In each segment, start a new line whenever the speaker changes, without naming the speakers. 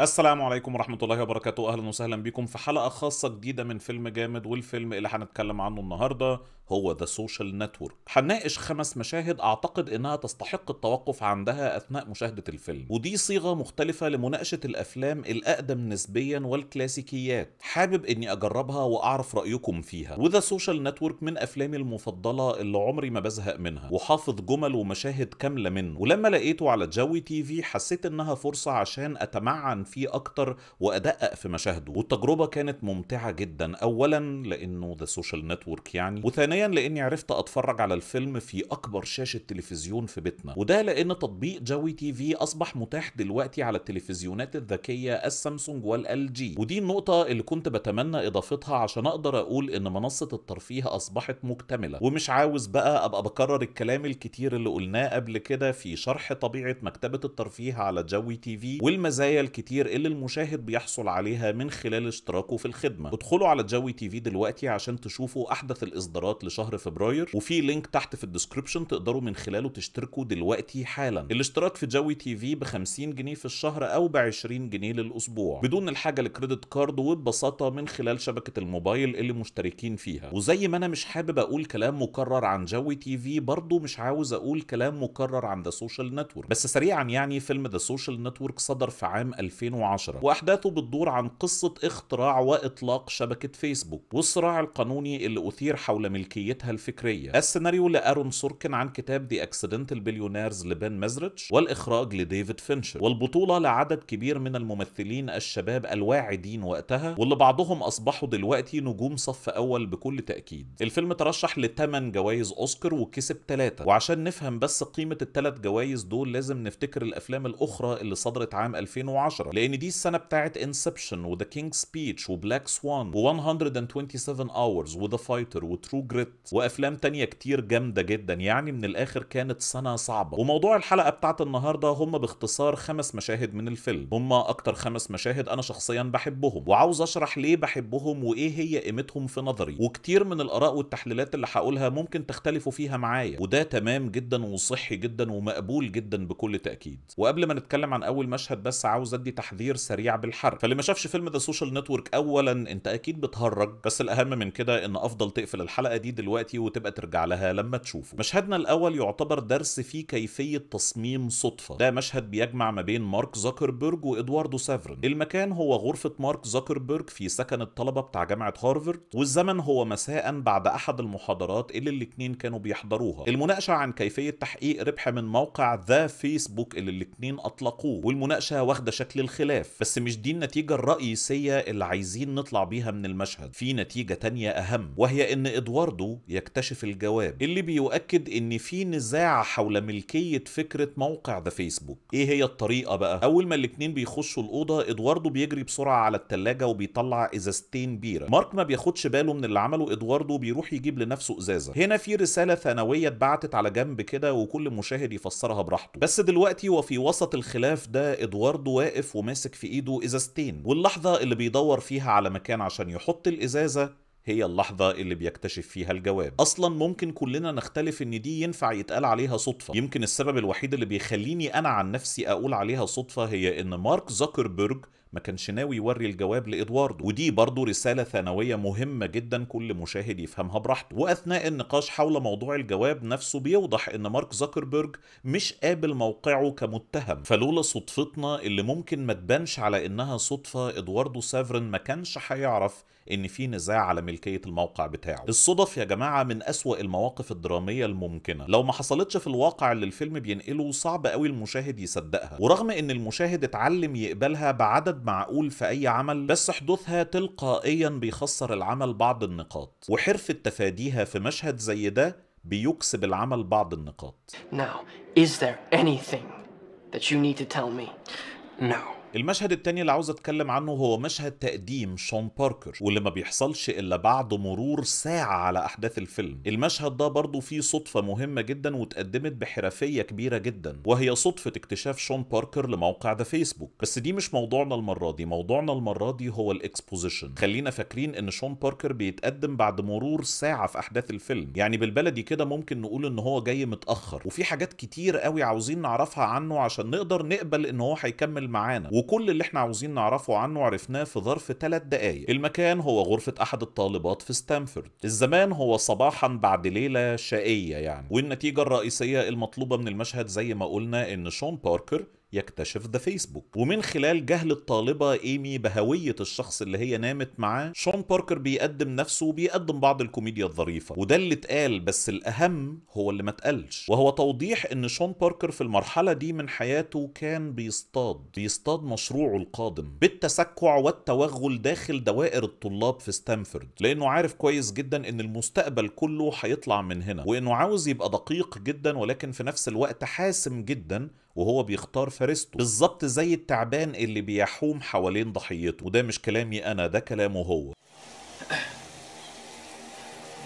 السلام عليكم ورحمة الله وبركاته. أهلا وسهلا بكم في حلقة خاصة جديدة من فيلم جامد والفيلم اللي هنتكلم عنه النهاردة هو The Social Network هنناقش خمس مشاهد أعتقد إنها تستحق التوقف عندها أثناء مشاهدة الفيلم. ودي صيغة مختلفة لمناقشة الأفلام الأقدم نسبيا والكلاسيكيات. حابب إني أجربها وأعرف رأيكم فيها. و The Social Network من أفلامي المفضلة اللي عمري ما بزهق منها. وحافظ جمل ومشاهد كاملة منه. ولما لقيته على Jawwy TV حسيت إنها فرصة عشان أتمعن فيه أكتر وأدقق في مشاهده. والتجربة كانت ممتعة جدا. أولا لأنه The Social Network يعني وثانيا لأني عرفت أتفرج على الفيلم في أكبر شاشة تلفزيون في بيتنا. وده لأن تطبيق Jawwy TV أصبح متاح دلوقتي على التلفزيونات الذكية ال Samsung وال LG ودي النقطة اللي كنت بتمنى إضافتها عشان أقدر أقول إن منصة الترفيه أصبحت مكتملة. ومش عاوز بقى أبقى بكرر الكلام الكتير اللي قلناه قبل كده في شرح طبيعة مكتبة الترفيه على Jawwy TV والمزايا الكتير اللي المشاهد بيحصل عليها من خلال اشتراكه في الخدمة. ادخلوا على Jawwy TV دلوقتي عشان تشوفوا أحدث الإصدارات لشهر فبراير وفي link تحت في ال description تقدروا من خلاله تشتركوا دلوقتي حالا. الاشتراك في Jawwy TV ب 50 جنيه في الشهر أو ب 20 جنيه للأسبوع. بدون الحاجة ل credit card وببساطة من خلال شبكة الموبايل اللي مشتركين فيها. وزي ما أنا مش حابب أقول كلام مكرر عن Jawwy TV برضه مش عاوز أقول كلام مكرر عن The Social Network بس سريعا يعني فيلم The Social Network صدر في عام 2010 وأحداثه بتدور عن قصة اختراع وإطلاق شبكة فيسبوك والصراع القانوني اللي أثير حول ملكيتها الفكرية. السيناريو لآرون سوركن عن كتاب The Accidental Billionaires لبن مزريتش والإخراج لديفيد فينشر. والبطولة لعدد كبير من الممثلين الشباب الواعدين وقتها واللي بعضهم أصبحوا دلوقتي نجوم صف أول بكل تأكيد. الفيلم ترشح لثمان جوائز أوسكار وكسب ثلاثة وعشان نفهم بس قيمة الثلاث جوائز دول لازم نفتكر الأفلام الأخرى اللي صدرت عام 2010 لأن دي السنة بتاعت Inception و The King's Speech و Black Swan و 127 Hours و The Fighter و True Grit وافلام تانية كتير جامدة جدا. يعني من الآخر كانت سنة صعبة. وموضوع الحلقة بتاعت النهارده هم باختصار خمس مشاهد من الفيلم. هم أكتر خمس مشاهد أنا شخصيا بحبهم. وعاوز أشرح ليه بحبهم وايه هي قيمتهم في نظري. وكتير من الآراء والتحليلات اللي هقولها ممكن تختلفوا فيها معايا. وده تمام جدا وصحي جدا ومقبول جدا بكل تأكيد. وقبل ما نتكلم عن أول مشهد بس عاوز أدي تحذير سريع بالحرق فاللي ما شافش فيلم The Social Network اولا أنت أكيد بتهرج. بس الأهم من كده أفضل تقفل الحلقة دي دلوقتي وتبقى ترجع لها لما تشوفه. مشهدنا الأول يعتبر درس في كيفية تصميم صدفة. ده مشهد بيجمع ما بين مارك زوكربيرج وإدواردو سافرين المكان هو غرفة مارك زوكربيرج في سكن الطلبة بتاع جامعة هارفارد والزمن هو مساء بعد أحد المحاضرات اللي الاتنين كانوا بيحضروها. المناقشة عن كيفية تحقيق ربح من موقع The Facebook اللي الاتنين أطلقوه والمناقشة واخدة شكل الخلاف بس مش دي النتيجة الرئيسية اللي عايزين نطلع بيها من المشهد. في نتيجة تانية أهم وهي إن إدواردو يكتشف الجواب اللي بيؤكد إن في نزاع حول ملكية فكرة موقع The Facebook إيه هي الطريقة بقى؟ أول ما الاتنين بيخشوا الأوضة إدواردو بيجري بسرعة على التلاجة وبيطلع إزازتين بيرة. مارك ما بياخدش باله من اللي عمله إدواردو بيروح يجيب لنفسه إزازة. هنا في رسالة ثانوية اتبعتت على جنب كده وكل مشاهد يفسرها براحته. بس دلوقتي وفي وسط الخلاف ده إدواردو واقف وماسك في إيده إزازتين واللحظة اللي بيدور فيها على مكان عشان يحط الإزازة هي اللحظة اللي بيكتشف فيها الجواب. أصلا ممكن كلنا نختلف إن دي ينفع يتقال عليها صدفة. يمكن السبب الوحيد اللي بيخليني أنا عن نفسي أقول عليها صدفة هي إن مارك زوكربيرج ما كانش ناوي يوري الجواب لإدواردو. ودي برضه رسالة ثانوية مهمة جدا كل مشاهد يفهمها براحته. وأثناء النقاش حول موضوع الجواب نفسه بيوضح إن مارك زوكربيرج مش قابل موقعه كمتهم. فلولا صدفتنا اللي ممكن ما تبانش على إنها صدفة إدواردو سافرن ما كانش هيعرف إن في نزاع على ملكية الموقع بتاعه. الصدف يا جماعة من أسوأ المواقف الدرامية الممكنة. لو ما حصلتش في الواقع اللي الفيلم بينقله صعب قوي المشاهد يصدقها. ورغم إن المشاهد اتعلم يقبلها بعدد معقول في أي عمل بس حدوثها تلقائيا بيخسر العمل بعض النقاط وحرفة تفاديها في مشهد زي ده بيكسب العمل بعض النقاط
Now, is there anything that you need to tell me?
No.
المشهد التاني اللي عاوز أتكلم عنه هو مشهد تقديم شون باركر واللي ما بيحصلش إلا بعد مرور ساعة على أحداث الفيلم. المشهد ده برضه فيه صدفة مهمة جدا واتقدمت بحرفية كبيرة جدا وهي صدفة اكتشاف شون باركر لموقع The Facebook بس دي مش موضوعنا المرة دي موضوعنا المرة دي هو ال exposition. خلينا فاكرين إن شون باركر بيتقدم بعد مرور ساعة في أحداث الفيلم. يعني بالبلدي كده ممكن نقول إن هو جاي متأخر وفي حاجات كتير قوي عاوزين نعرفها عنه عشان نقدر نقبل إن هو هيكمل معانا. وكل اللي إحنا عاوزين نعرفه عنه عرفناه في ظرف ثلاث دقايق. المكان هو غرفة أحد الطالبات في ستانفورد. الزمان هو صباحا بعد ليلة شقية يعني. والنتيجة الرئيسية المطلوبة من المشهد زي ما قلنا إن شون باركر يكتشف The Facebook ومن خلال جهل الطالبة إيمي بهوية الشخص اللي هي نامت معاه شون باركر بيقدم نفسه وبيقدم بعض الكوميديا الظريفة. وده اللي اتقال بس الأهم هو اللي ما اتقالش. وهو توضيح إن شون باركر في المرحلة دي من حياته كان بيصطاد بيصطاد مشروعه القادم بالتسكع والتوغل داخل دوائر الطلاب في ستانفورد. لأنه عارف كويس جدا إن المستقبل كله هيطلع من هنا وإنه عاوز يبقى دقيق جدا ولكن في نفس الوقت حاسم جدا وهو بيختار فريسته بالظبط زي التعبان اللي بيحوم حوالين ضحيته. وده مش كلامي أنا ده كلامه هو.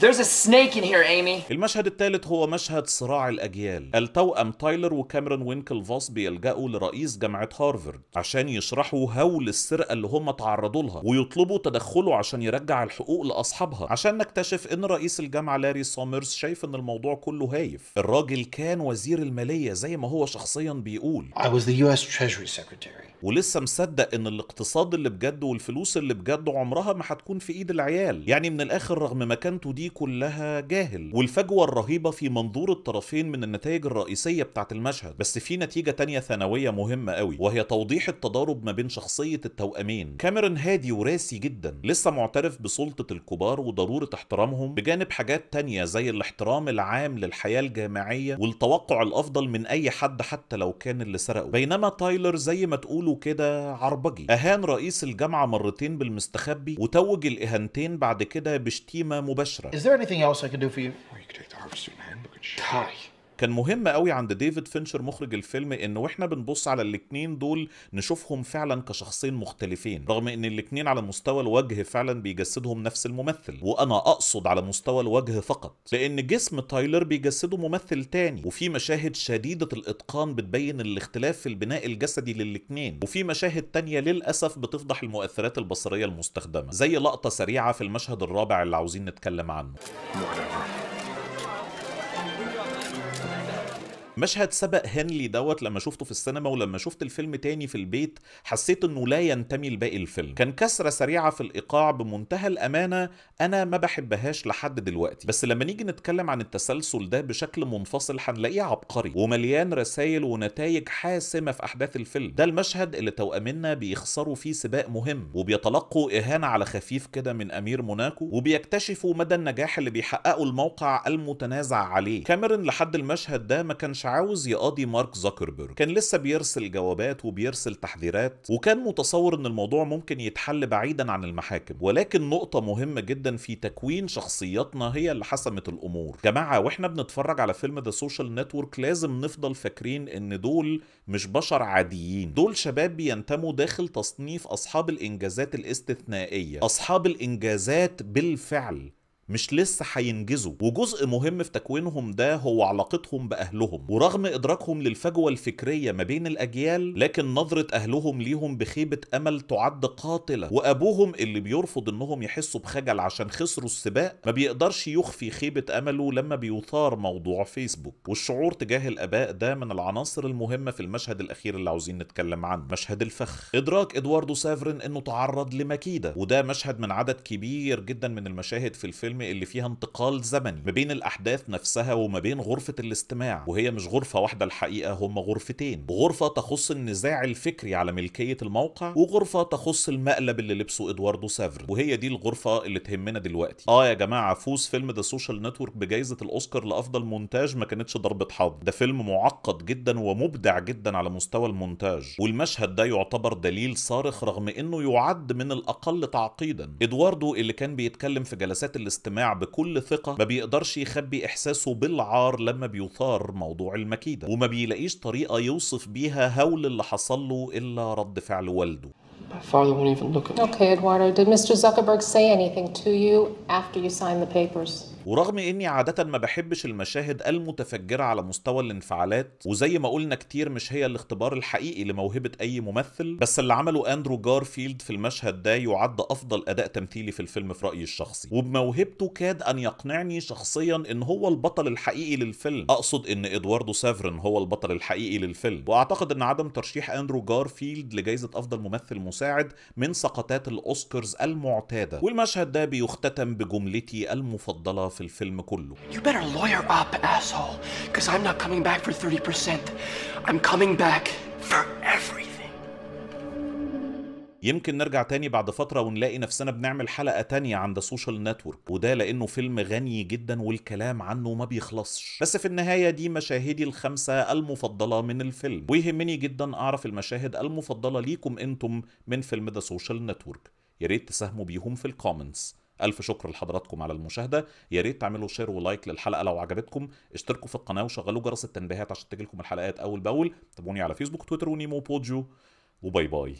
There's a snake in here, Amy.
المشهد الثالث هو مشهد صراع الأجيال التوأم تايلر وكاميرون وينكلفاس بيلجأوا لرئيس جامعة هارفارد عشان يشرحوا هول السرقة اللي هم تعرضوا لها ويطلبوا تدخله عشان يرجع الحقوق لأصحابها عشان نكتشف إن رئيس الجامعة لاري سومرز شايف إن الموضوع كله هايف الراجل كان وزير المالية زي ما هو شخصيا بيقول
I was the U.S. Treasury Secretary.
ولسه مصدق إن الاقتصاد اللي بجد والفلوس اللي بجد عمرها ما هتكون في إيد العيال يعني من الآخر رغم مكانته دي كلها جاهل. والفجوة الرهيبة في منظور الطرفين من النتائج الرئيسية بتاعت المشهد. بس في نتيجة تانية ثانوية مهمة قوي وهي توضيح التضارب ما بين شخصية التوأمين. كاميرون هادي وراسي جدا لسه معترف بسلطة الكبار وضرورة احترامهم بجانب حاجات تانية زي الاحترام العام للحياة الجامعية والتوقع الأفضل من أي حد حتى لو كان اللي سرقه. بينما تايلر زي ما تقولوا كده عربجي. أهان رئيس الجامعة مرتين بالمستخبي وتوج الإهانتين بعد كده بشتيمة مباشرة.
Is there anything else I can do for you?
Or you could take the Harvard Student Handbook and shit.
كان مهم قوي عند ديفيد فينشر مخرج الفيلم إن وإحنا بنبص على الاتنين دول نشوفهم فعلا كشخصين مختلفين رغم إن الاتنين على مستوى الوجه فعلا بيجسدهم نفس الممثل وأنا أقصد على مستوى الوجه فقط لإن جسم تايلر بيجسده ممثل تاني وفي مشاهد شديدة الإتقان بتبين الاختلاف في البناء الجسدي للاتنين وفي مشاهد تانية للأسف بتفضح المؤثرات البصرية المستخدمة زي لقطة سريعة في المشهد الرابع اللي عاوزين نتكلم عنه. مشهد سبق هنلي دوت لما شفته في السينما ولما شفت الفيلم تاني في البيت حسيت إنه لا ينتمي لباقي الفيلم. كان كسرة سريعة في الإيقاع بمنتهى الأمانة أنا ما بحبهاش لحد دلوقتي. بس لما نيجي نتكلم عن التسلسل ده بشكل منفصل هنلاقيه عبقري ومليان رسائل ونتائج حاسمة في أحداث الفيلم. ده المشهد اللي توأمنا بيخسروا فيه سباق مهم وبيتلقوا إهانة على خفيف كده من أمير موناكو وبيكتشفوا مدى النجاح اللي بيحققه الموقع المتنازع عليه. كاميرون لحد المشهد ده ما كانش عاوز يقاضي مارك زوكربيرج كان لسه بيرسل جوابات وبيرسل تحذيرات وكان متصور إن الموضوع ممكن يتحل بعيدا عن المحاكم. ولكن نقطة مهمة جدا في تكوين شخصياتنا هي اللي حسمت الأمور. جماعة وإحنا بنتفرج على فيلم The Social Network لازم نفضل فاكرين إن دول مش بشر عاديين. دول شباب بينتموا داخل تصنيف أصحاب الإنجازات الاستثنائية أصحاب الإنجازات بالفعل. مش لسه هينجزوا. وجزء مهم في تكوينهم ده هو علاقتهم بأهلهم. ورغم إدراكهم للفجوة الفكرية ما بين الأجيال لكن نظرة أهلهم ليهم بخيبة أمل تعد قاتلة. وأبوهم اللي بيرفض إنهم يحسوا بخجل عشان خسروا السباق ما بيقدرش يخفي خيبة أمله لما بيثار موضوع فيسبوك. والشعور تجاه الآباء ده من العناصر المهمة في المشهد الأخير اللي عاوزين نتكلم عنه. مشهد الفخ. إدراك إدواردو سافرين إنه تعرض لمكيدة. وده مشهد من عدد كبير جدا من المشاهد في الفيلم اللي فيها انتقال زمني ما بين الأحداث نفسها وما بين غرفة الاستماع وهي مش غرفة واحدة الحقيقة هم غرفتين. غرفة تخص النزاع الفكري على ملكية الموقع وغرفة تخص المقلب اللي لبسه إدواردو سافرين وهي دي الغرفة اللي تهمنا دلوقتي. آه يا جماعة فوز فيلم The Social Network بجائزة الأوسكار لأفضل مونتاج ما كانتش ضربة حظ. ده فيلم معقد جدا ومبدع جدا على مستوى المونتاج. والمشهد ده يعتبر دليل صارخ رغم إنه يعد من الأقل تعقيدا. إدواردو اللي كان بيتكلم في جلسات الاستماع بكل ثقة ما بيقدرش يخبي إحساسه بالعار لما بيثار موضوع المكيدة وما بيلاقيش طريقة يوصف بيها هول اللي حصل له إلا رد فعل والده
My father won't even look at me.
Okay, Eduardo, did Mr. Zuckerberg say anything to you after you signed the papers?
ورغم إني عادة ما بحبش المشاهد المتفجرة على مستوى الانفعالات وزي ما قلنا كتير مش هي الاختبار الحقيقي لموهبة أي ممثل بس اللي عمله أندرو جارفيلد في المشهد ده يعد أفضل أداء تمثيلي في الفيلم في رأيي الشخصي. وبموهبته كاد أن يقنعني شخصيا إن هو البطل الحقيقي للفيلم. أقصد إن ادواردو سافرين هو البطل الحقيقي للفيلم. وأعتقد إن عدم ترشيح أندرو جارفيلد لجائزة أفضل ممثل مساعد من سقطات الأوسكارز المعتادة. والمشهد ده بيختتم بجملتي المفضلة في الفيلم كله
You better lawyer up, asshole. Because I'm not coming back for 30%. I'm coming back for everything.
يمكن نرجع تاني بعد فترة ونلاقي نفسنا بنعمل حلقة تانية عن The Social Network وده لأنه فيلم غني جدا والكلام عنه ما بيخلصش بس في النهاية دي مشاهدي الخمسة المفضلة من الفيلم ويهمني جدا أعرف المشاهد المفضلة ليكم أنتم من فيلم The Social Network يا ريت تساهموا بيهم في ال comments ألف شكر لحضراتكم على المشاهدة. يا ريت تعملوا share و like للحلقة لو عجبتكم. اشتركوا في القناة وشغلوا جرس التنبيهات عشان تجيلكم الحلقات أول بأول. تابعوني على فيسبوك تويتر ونيمو بوديو و bye bye.